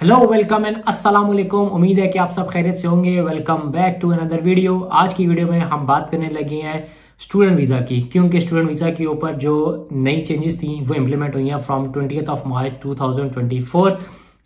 Hello welcome and अस्सलाम वालेकुम उम्मीद है कि आप सब खैरियत से होंगे। Welcome back to another video आज की वीडियो में हम बात करने लगे हैं स्टूडेंट वीज़ा की। क्योंकि स्टूडेंट वीज़ा के ऊपर जो नई चेंजेस थी, वो इम्प्लीमेंट हुई हैं फ्रॉम ट्वेंटी ऑफ़ मार्च 2024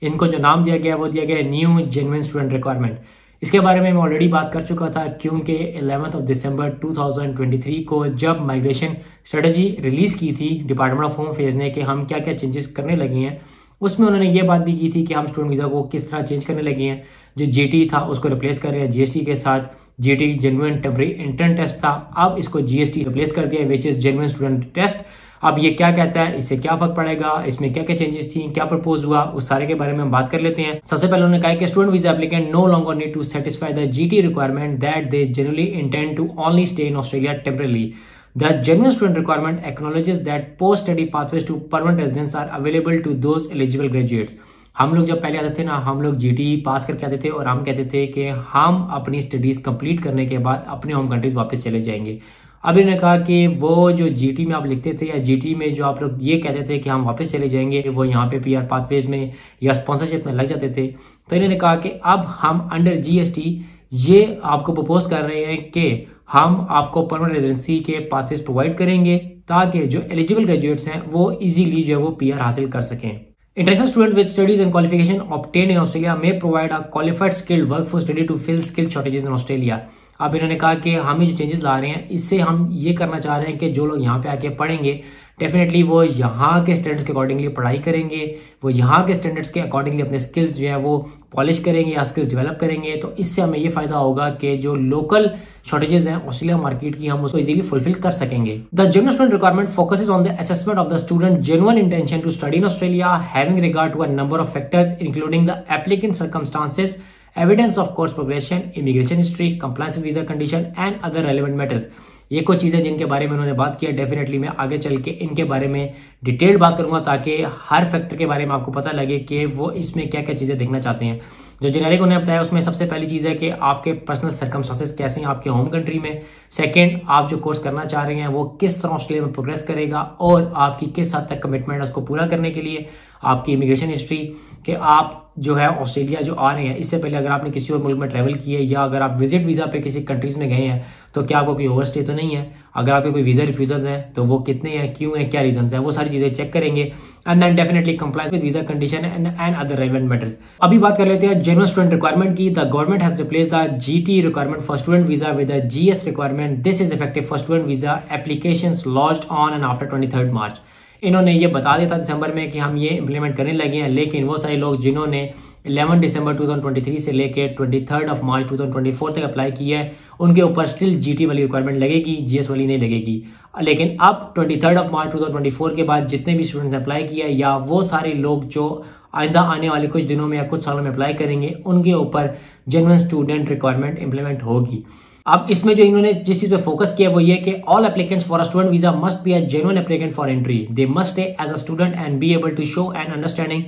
इनको जो नाम दिया गया, वो दिया गया न्यू जेनविन स्टूडेंट रिक्वायरमेंट इसके बारे में मैं ऑलरेडी बात कर चुका था क्योंकि एलेवंथ ऑफ़ दिसंबर 2023 को जब माइग्रेशन स्ट्रेटजी रिलीज़ की थी डिपार्टमेंट ऑफ़ होम फ़ेज़ ने कि हम क्या क्या चेंजेस करने लगे हैं। उसमें उन्होंने ये बात भी की थी कि हम स्टूडेंट वीज़ा को किस तरह चेंज करने लगे हैं। जो जी था, उसको रिप्लेस कर रहे हैं जीएसटी के साथ। G T genuine temporary entrant test था। अब इसको जीएसटी रिप्लेस कर दिया which is genuine student test अब ये क्या कहता है, इससे क्या फ़र्क पड़ेगा, इसमें क्या क्या चेंजेस थी, क्या प्रपोज हुआ, उस सारे के बारे में हम बात कर लेते हैं। सबसे पहले उन्होंने कहा कि student visa applicant no longer need to satisfy the GT requirement that they genuinely intend to only stay in Australia temporarily The genuine student requirement acknowledges that post-study pathways to permanent residence are available to those eligible graduates. हम लोग जब पहले आते थे ना, हम लोग जी पास करके आते थे और हम कहते थे कि हम अपनी स्टडीज़ कंप्लीट करने के बाद अपने होम कंट्रीज़ वापस चले जाएँगे अब इन्होंने कहा कि वो जो जीटी में आप लिखते थे या जीटी में जो आप लोग ये कहते थे कि हम वापस चले जाएँगे, वो यहाँ पे पीआर पाथवेज में या स्पॉन्सरशिप में लग जाते थे तो इन्होंने कहा कि अब हम अंडर जीएसटी ये आपको प्रपोज कर रहे हैं कि हम आपको परमानेंट रेजिडेंसी के पाथवेज प्रोवाइड करेंगे ताकि जो एलिजिबल ग्रेजुएट्स हैं, वो इजीली जो है वो पीआर हासिल कर सकें। International student with studies and qualification obtained in Australia में provide a qualified skilled work for study to fill skill shortage in Australia अब इन्होंने कहा कि हम ये जो चेंजेस ला रहे हैं, इससे हम ये करना चाह रहे हैं कि जो लोग यहाँ पे आके पढ़ेंगे डेफिनेटली वो यहाँ के स्टैंडर्ड्स के अकॉर्डिंगली पढ़ाई करेंगे, वो यहाँ के स्टैंडर्ड्स के अकॉर्डिंगली अपने स्किल्स जो है वो पॉलिश करेंगे या स्किल्स डेवलप करेंगे तो इससे हमें ये फ़ायदा होगा कि जो लोकल शॉर्टेजेस हैं ऑस्ट्रेलिया मार्केट की हम उसको इजीली फुलफिल कर सकेंगे। The general student requirement focuses on the assessment of the student genuine intention to study in Australia having regard to a number of factors including the applicant circumstances evidence of course progression, immigration history, compliance visa condition, and other relevant matters. ये कुछ चीज़ें जिनके बारे में उन्होंने बात किया definitely मैं आगे चल के इनके बारे में डिटेल बात करूँगा ताकि हर फैक्टर के बारे में आपको पता लगे कि वो इसमें क्या क्या चीज़ें देखना चाहते हैं। जो जेनेरिक उन्होंने बताया, उसमें सबसे पहली चीज़ है कि आपके पर्सनल सर्कमस्टांसेस कैसे हैं आपके होम कंट्री में। सेकेंड आप जो कोर्स करना चाह रहे हैं, वो किस तरह ऑस्ट्रेलिया में प्रोग्रेस करेगा और आपकी किस हद तक कमिटमेंट है उसको पूरा करने के लिए, आपकी इमिग्रेशन हिस्ट्री कि आप जो है ऑस्ट्रेलिया जो आ रहे हैं, इससे पहले अगर आपने किसी और मुल्क में ट्रैवल किया है या अगर आप विज़िट वीज़ा पे किसी कंट्रीज़ में गए हैं तो क्या आपको कोई ओवर स्टे तो नहीं है? अगर आपके कोई वीज़ा रिफ्यूजल हैं तो वो कितने हैं, क्यों है, क्या रीजन हैं, वो सारी चीज़ें चेक करेंगे। And then definitely compliance with visa condition and and other relevant matters अभी बात कर लेते हैं जनरल स्टूडेंट रिक्वायरमेंट की। The government has replace the G T requirement for student visa with G S requirement this is effective for student visa application launch on and after twenty March इन्होंने ये बता दिया था दिसंबर में कि हम ये इंप्लीमेंट करने लगे हैं, लेकिन वो सारे लोग जिन्होंने 11 दिसंबर 2023 से लेकर ट्वेंटी ऑफ़ मार्च 2024 तक अप्लाई किया है, उनके ऊपर स्टिल जीटी वाली रिक्वायरमेंट लगेगी जीएस वाली नहीं लगेगी। लेकिन अब ट्वेंटी ऑफ़ मार्च 2024 के बाद जितने भी स्टूडेंट्स ने अप्लाई किया या वो सारे लोग जो आइंदा आने वाले कुछ दिनों में या कुछ सालों में अप्लाई करेंगे, उनके ऊपर जेनवन स्टूडेंट रिक्वायरमेंट इंप्लीमेंट होगी। अब इसमें जो इन्होंने जिस चीज़ पे फोकस किया वो ये कि all applicants for student visa must be a genuine applicant for entry they must stay as a student and be able to show and understanding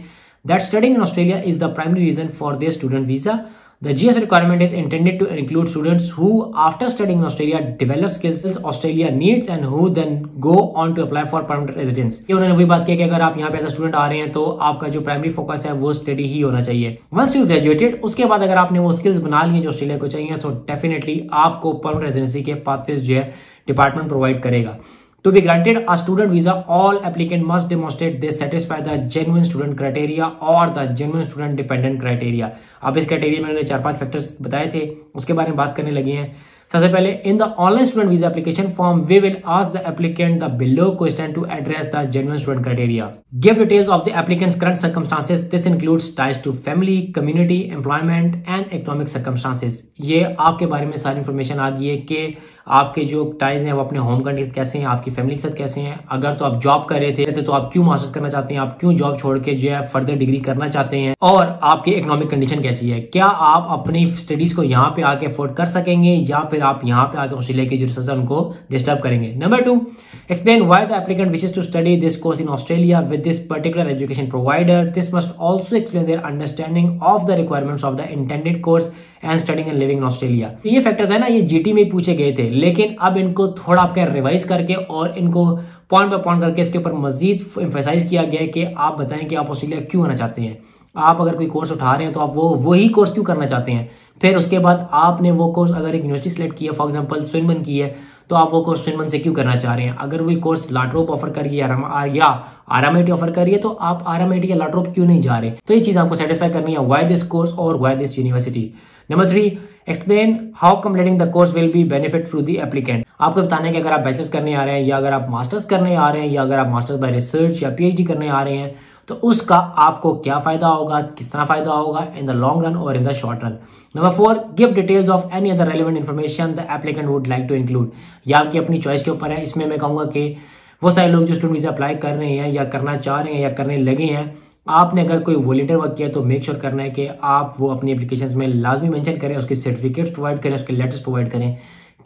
that studying in Australia is the primary reason for they student visa The GS requirement is intended to include students who, after studying in Australia, develop skills Australia needs and who then go on to apply for permanent residence. ये उन्होंने वही बात किया कि अगर आप यहाँ पे एज स्टूडेंट आ रहे हैं तो आपका जो प्राइमरी फोकस है वो स्टडी ही होना चाहिए वंस यू ग्रेजुएटेड उसके बाद अगर आपने वो स्किल्स बना लिए जो ऑस्ट्रेलिया को चाहिए तो डेफिनेटली आपको परमानेंट रेजिडेंसी के पाथवेज जो है डिपार्टमेंट प्रोवाइड करेगा To be granted a student visa, all applicant must demonstrate they satisfy the genuine student criteria or the genuine student dependent criteria. अब इस क्राइटेरिया में चार पाँच फैक्टर्स बताए थे उसके बारे में बात करने लगे हैं। सबसे पहले in the online student visa application form we will ask the applicant the below question to address the genuine student criteria give details of the applicants current circumstances this includes ties to family community employment and economic circumstances ये आपके बारे में सारी information आ गई है कि आपके जो टाइज हैं, वो अपने होम कंट्री कैसे हैं, आपकी फैमिली के साथ कैसे हैं? अगर तो आप जॉब कर रहे थे तो आप क्यों मास्टर्स करना चाहते हैं? आप क्यों जॉब छोड़ के जो है फर्दर डिग्री करना चाहते हैं? और आपकी इकोनॉमिक कंडीशन कैसी है? क्या आप अपनी स्टडीज़ को यहाँ पे आके अफोर्ड कर सकेंगे, या फिर आप यहाँ पे आके ऑस्ट्रेलिया के जो रिसर्च उनको डिस्टर्ब करेंगे? Number two explain why the applicant wishes to study this course in Australia with this particular education provider this must also explain their understanding of the requirements of the intended course and studying and living in Australia ये factors है ना, ये GT में पूछे गए थे, लेकिन अब इनको थोड़ा आपका रिवाइज करके और इनको पॉइंट बाय पॉइंट करके इसके ऊपर मजीद एम्फेसाइज किया गया है कि आप बताएँ कि आप ऑस्ट्रेलिया क्यों आना चाहते हैं। आप अगर कोई कोर्स उठा रहे हैं तो आप वो, वही कोर्स क्यों करना चाहते हैं? फिर उसके बाद आपने वो कोर्स अगर एक यूनिवर्सिटी सेलेक्ट की है फॉर एग्ज़ाम्पल स्विनमन की है तो आप वो कोर्स स्विनमन से क्यों करना चाह रहे हैं? अगर वही कोर्स लाट्रोप ऑफ़र करिए या आराम ऑफ़र करिए तो आप आराम या लाट्रोप क्यों नहीं जा रहे? तो ये चीज़ आपको सेटिस्फाई करनी है वाई दिस कोर्स और why this university number three explain how completing the course will be benefit through the applicant आपको बताने कि अगर आप बैचलर्स करने आ रहे हैं या अगर आप मास्टर्स करने आ रहे हैं या अगर आप मास्टर्स बाय रिसर्च या पीएचडी करने आ रहे हैं तो उसका आपको क्या फ़ायदा होगा, किस तरह फ़ायदा होगा इन द लॉन्ग रन और in the short run number four give details of any other relevant information the applicant would like to include या आपकी अपनी चॉइस के ऊपर है, इसमें मैं कहूँगा कि वो सारे लोग जो स्टूडेंट वीज़ा अप्लाई कर रहे हैं या करना चाह रहे हैं या करने लगे हैं आपने अगर कोई वॉलेंटियर वर्क किया तो मेक श्योर sure करना है कि आप वो अपनी एप्लीकेशन में लाजमी मैंशन करें, उसके सर्टिफिकेट्स प्रोवाइड करें, उसके लेटर्स प्रोवाइड करें।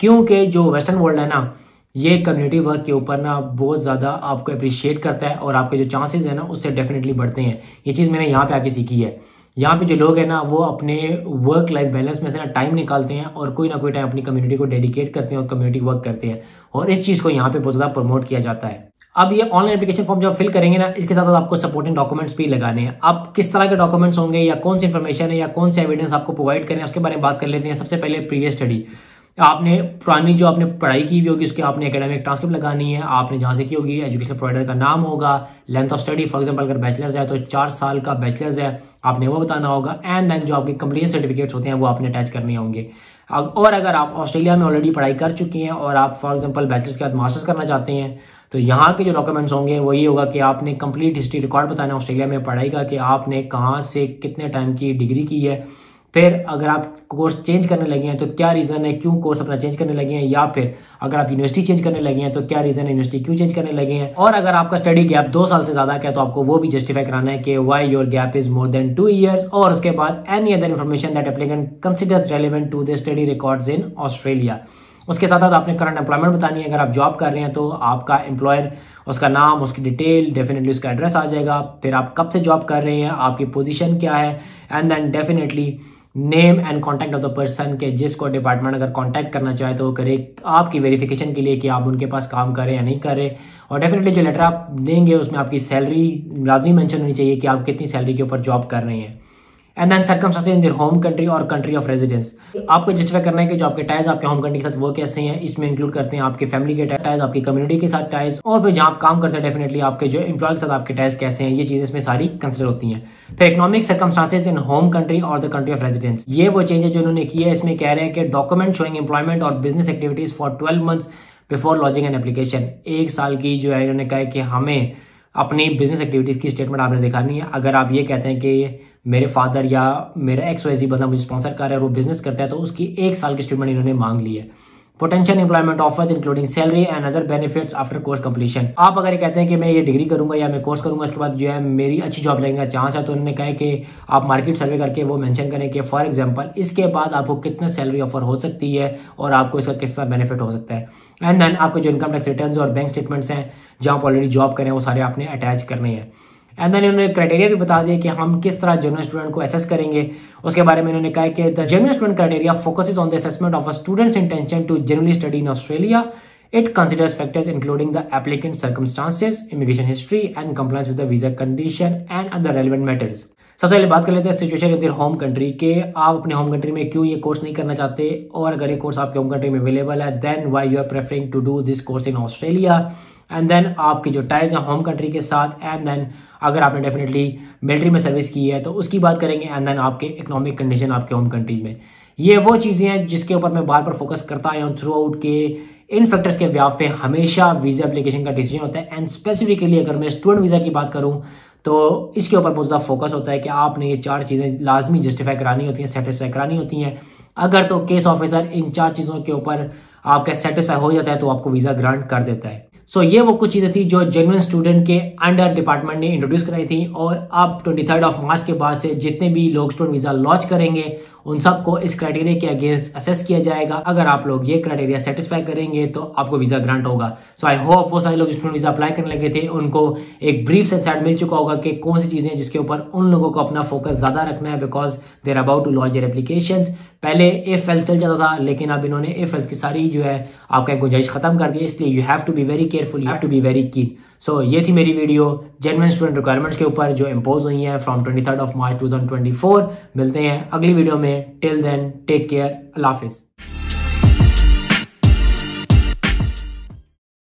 क्योंकि जो वेस्टर्न वर्ल्ड है ना, ये कम्युनिटी वर्क के ऊपर ना बहुत ज़्यादा आपको अप्रिशिएट करता है और आपके जो चांसेस हैं ना, उससे डेफिनेटली बढ़ते हैं। ये चीज़ मैंने यहाँ पे आके सीखी है। यहाँ पे जो लोग हैं ना, वो अपने वर्क लाइफ बैलेंस में से ना टाइम निकालते हैं और कोई ना कोई टाइम अपनी कम्युनिटी को डेडिकेट करते हैं और कम्युनिटी वर्क करते हैं। और इस चीज़ को यहाँ पे बहुत ज़्यादा प्रमोट किया जाता है। अब ये ऑनलाइन एप्लीकेशन फॉर्म जब फिल करेंगे ना, इसके साथ साथ आपको सपोर्टिंग डॉक्यूमेंट्स भी लगाने हैं। अब किस तरह के डॉक्यूमेंट्स होंगे या कौन सी इन्फॉर्मेशन है या कौन से एविडेंस आपको प्रोवाइड करें, उसके बारे में बात कर लेते हैं। सबसे पहले प्रीवियस स्टडी आपने पुरानी जो आपने पढ़ाई की हुई होगी, उसके आपने एकेडमिक ट्रांसक्रिप्ट लगानी है। आपने जहाँ से की होगी एजुकेशन प्रोवाइडर का नाम होगा length of study for example अगर बैचलर्स है तो चार साल का बैचलर्स है, आपने वो बताना होगा। एंड देन जो आपके कंप्लीट सर्टिफिकेट्स होते हैं, वो आपने अटैच करने होंगे। और अगर आप ऑस्ट्रेलिया में ऑलरेडी पढ़ाई कर चुके हैं और आप फॉर एग्ज़ाम्पल बैचलर्स के बाद मास्टर्स करना चाहते हैं तो यहाँ के जो डॉक्यूमेंट्स होंगे, वो ये होगा कि आपने कंप्लीट हिस्ट्री रिकॉर्ड बताना है ऑस्ट्रेलिया में पढ़ाई का कि आपने कहाँ से कितने टाइम की डिग्री की है। फिर अगर आप कोर्स चेंज करने लगे हैं तो क्या रीज़न है, क्यों कोर्स अपना चेंज करने लगे हैं? या फिर अगर आप यूनिवर्सिटी चेंज करने लगे हैं तो क्या रीज़न है यूनिवर्सिटी क्यों चेंज करने लगे हैं? और अगर आपका स्टडी गैप दो साल से ज़्यादा का तो आपको वो भी जस्टिफाई कराना है कि why your gap is more than two years और उसके बाद any other information that applicant considers relevant to the study records in Australia उसके साथ साथ आपने करंट एम्प्लॉयमेंट बतानी है। अगर आप जॉब कर रहे हैं तो आपका एम्प्लॉयर उसका नाम, उसकी डिटेल डेफिनेटली उसका एड्रेस आ जाएगा। फिर आप कब से जॉब कर रहे हैं, आपकी पोजीशन क्या है? And then definitely name and contact of the person के जिसको डिपार्टमेंट अगर कॉन्टैक्ट करना चाहे तो करे आपकी वेरिफिकेशन के लिए कि आप उनके पास काम करें या नहीं करें और डेफिनेटली जो लेटर आप देंगे, उसमें आपकी सैलरी लाजमी मेंशन होनी चाहिए कि आप कितनी सैलरी के ऊपर जॉब कर रहे हैं। And then circumstances in their home country और कंट्री ऑफ़ रेजिडेंस आपको जस्टिफाई करना है कि जो आपके टाइज आपके होम कंट्री के साथ वो कैसे हैं, इसमें इंक्लूड करते हैं आपके फैमिली के टाइज आपकी कम्युनिटी के साथ टाइज और फिर जहाँ आप काम करते हैं डेफिनेटली आपके जो एम्प्लॉय के साथ आपके टाइज कैसे हैं, ये चीज़ें इसमें सारी कंसिडर होती हैं। फिर economic circumstances in home country और द कंट्री ऑफ़ रेजिडेंस ये वो चेंजेस जो उन्होंने की है, इसमें कह रहे हैं कि डॉक्यूमेंट शोइंग एम्प्लॉयमेंट और business activities for twelve months before lodging an application एक साल की जो है, इन्होंने कहा कि हमें अपनी बिज़नेस एक्टिविटीज़ की स्टेटमेंट आपने दिखानी है। अगर आप ये कहते हैं कि मेरे फादर या मेरा एक्स वाई बंदा मुझे स्पॉन्सर कर रहा है और वो बिज़नेस करता है तो उसकी एक साल की स्टेटमेंट इन्होंने मांग ली है। Potential employment offers including salary and other benefits after course completion आप अगर कहते हैं कि मैं ये डिग्री करूँगा या मैं कोर्स करूँगा, इसके बाद जो है मेरी अच्छी जॉब लगेगा चांस है तो उन्होंने कहा कि आप मार्केट सर्वे करके वो मेंशन करें कि फॉर एग्जांपल इसके बाद आपको कितना सैलरी ऑफ़र हो सकती है और आपको इसका तरह बेनिफिट हो सकता है। एंड देन आपके जो इनकम टैक्स रिटर्न और बैंक स्टेटमेंट्स हैं, जहाँ आप ऑलरेडी जॉब करें, वो सारे आपने अटैच करने हैं। एंड देन इन्होंने क्राइटेरिया भी बता दिया कि हम किस तरह जर्नल स्टूडेंट को एसेस करेंगे। उसके बारे में इन्होंने कहा कि the general student criteria focus on the assessment of a student's intention to genuinely study in Australia It considers factors including the applicant's circumstances, immigration history, and compliance with the visa condition and other relevant matters. सबसे पहले बात कर लेते हैं situation इन home country के। आप अपने home country में क्यों ये कोर्स नहीं करना चाहते? और अगर ये कोर्स आपके होम कंट्री में अवेलेबल है then why you are preferring to do this course in Australia and then आपके जो टाइज हैं होम कंट्री के साथ एंड देन अगर आपने डेफिनेटली मिलिट्री में सर्विस की है तो उसकी बात करेंगे एंड देन आपके इकोनॉमिक कंडीशन आपके होम कंट्रीज़ में। ये वो चीज़ें हैं जिसके ऊपर मैं बार बार फोकस करता आया हूँ थ्रू आउट के इन फैक्टर्स के व्याप पे हमेशा वीज़ा एप्लीकेशन का डिसीज़न होता है। एंड स्पेसिफिकली अगर मैं स्टूडेंट वीज़ा की बात करूँ तो इसके ऊपर बहुत ज़्यादा फोकस होता है कि आपने ये चार चीज़ें लाजमी जस्टिफाई करानी होती हैं सेटिस्फाई करानी होती हैं। अगर तो केस ऑफिसर इन चार चीज़ों के ऊपर आपका सेटिस्फाई हो जाता है तो आपको वीज़ा ग्रांट कर देता है। सो so, ये वो कुछ चीज़ें थी जो जेनुअन स्टूडेंट के अंडर डिपार्टमेंट ने इंट्रोड्यूस कराई थी और अब ट्वेंटी थर्ड ऑफ़ मार्च के बाद से जितने भी लोग स्टूडेंट वीज़ा लॉन्च करेंगे उन सबको इस क्राइटेरिया के अगेंस्ट असेस किया जाएगा। अगर आप लोग ये क्राइटेरिया सेटिस्फाई करेंगे तो आपको वीज़ा ग्रांट होगा। सो आई होप वो सारे लोग स्टूडेंट वीज़ा अप्लाई करने लगे थे। उनको एक ब्रीफ सेट मिल चुका होगा कि कौन सी चीज़ें जिसके ऊपर उन लोगों को अपना फोकस ज़्यादा रखना है because they're about to launch application पहले एफ़ एल चल जाता था, लेकिन अब इन्होंने एफ़ एल की सारी जो है, आपका गुंजाइश खत्म कर दी इसलिए you have to be very careful you have to be very keen so so, ये थी मेरी वीडियो जेनवन स्टूडेंट रिक्वायरमेंट्स के ऊपर जो इम्पोज हुई है from twenty third of March two thousand twenty four मिलते हैं अगली वीडियो में. टिल देन टेक केयर अल्लाह हाफिज़.